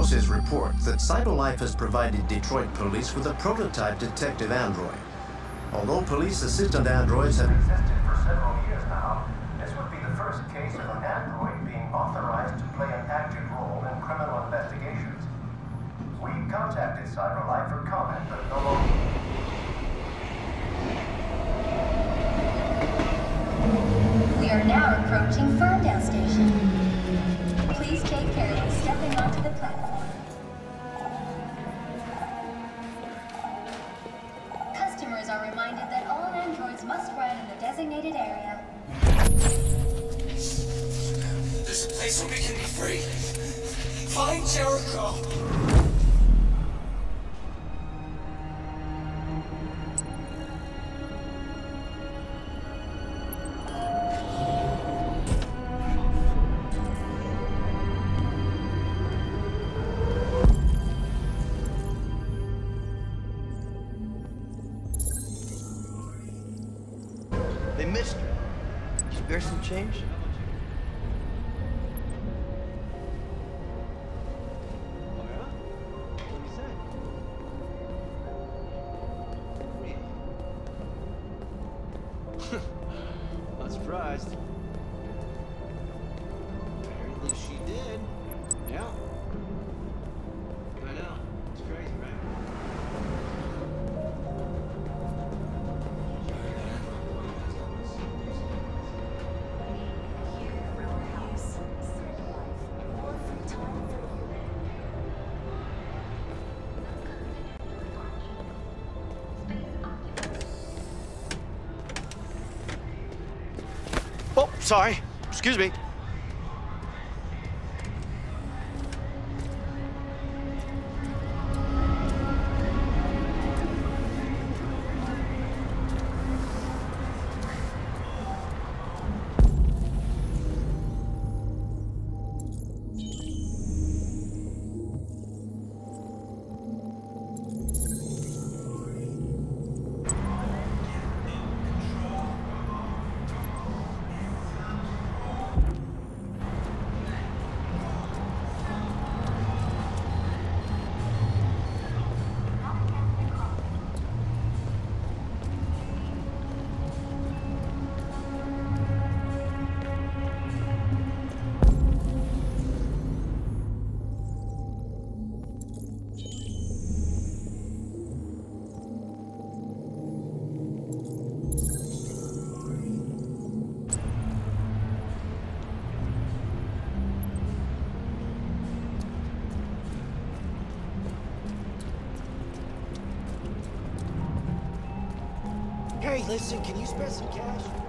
Sources report that CyberLife has provided Detroit police with a prototype detective android. Although police assistant androids have existed for several years now, this would be the first case of an android being authorized to play an active role in criminal investigations. We contacted CyberLife for comment, but no longer. We are now approaching Ferndale Station. Please take care when stepping Find Jericho. They missed her. Spare some change? Sorry. Excuse me. Hey, listen, can you spare some cash?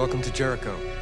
Welcome to Jericho.